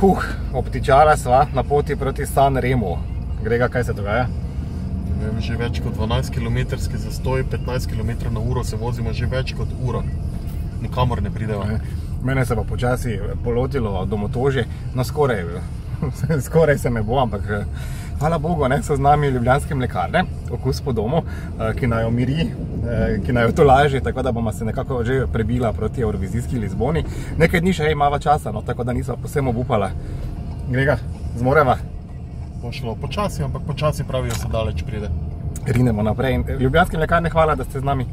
Huh, obtičala sva na poti proti San Remo. Grega, kaj se dogaja? Vem, že več kot 12 km zastoj, 15 km na uro se vozimo že več kot uro. Nikamor ne prideva. Mene se pa počasi polotilo domotožje, no skoraj, skoraj se me bo, ampak hvala Bogu, ne, so z nami ljubljanske mlekarne, okus po domu, eh, ki naj omiri, eh, ki naj tolaži, tako da bomo se nekako že prebila proti Eurovizijski Lizboni. Nekaj dni še imava časa, no, tako da nisva posebno obupala. Grega, zmoreva? Bo šlo počasi, ampak počasi pravijo se daleč pride. Rinemo naprej. Ljubljanske mlekarne, hvala, da ste z nami.